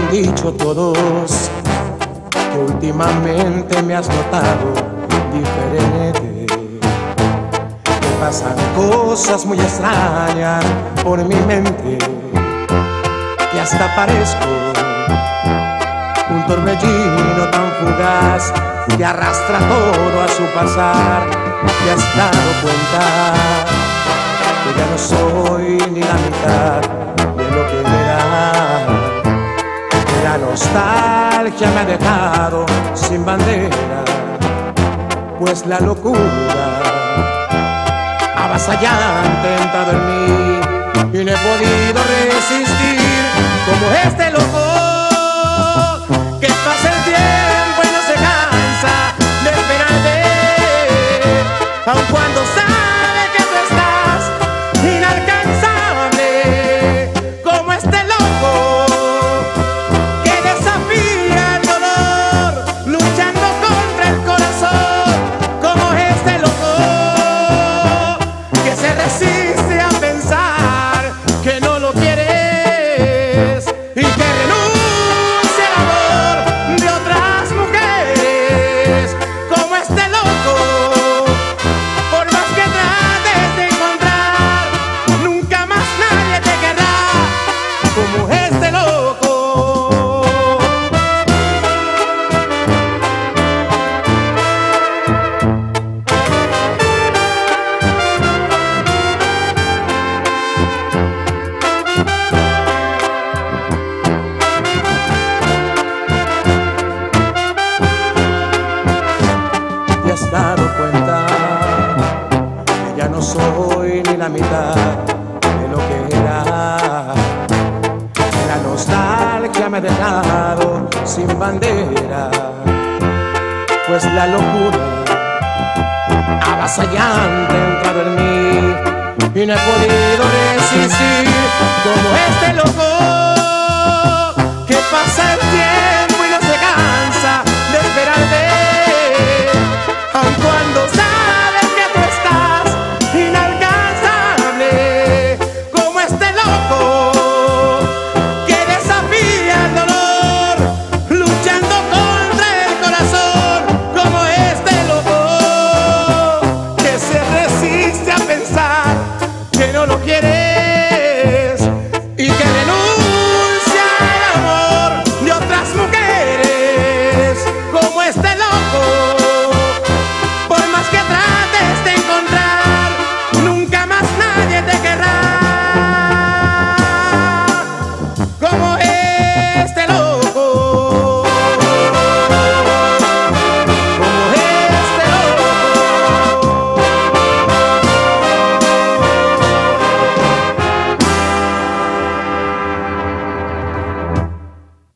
han dicho todos que últimamente me has notado diferente. Que pasan cosas muy extrañas por mi mente, que hasta parezco un torbellino tan fugaz que arrastra todo a su pasar. Te has dado cuenta que ya no soy ni la mitad de lo que era. Nostalgia me ha dejado sin bandera, pues la locura avasallante ha entrado en mí y no he podido resistir. Como este loco que pasa el tiempo y no se cansa de esperarte, aun no soy ni la mitad de lo que era. La nostalgia me ha dejado sin bandera, pues la locura avasallante ha entrado en mí y no he podido resistir como este loco